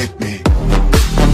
hit me.